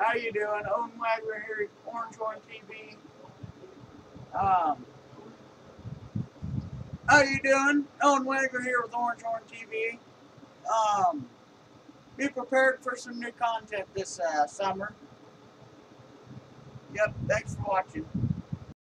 How you doing? Oh, Owen Wagner here at Orange Horn TV. Um, how you doing? Oh, Owen Wagner here with Orange Horn TV. Um, be prepared for some new content this uh, summer. Yep, thanks for watching.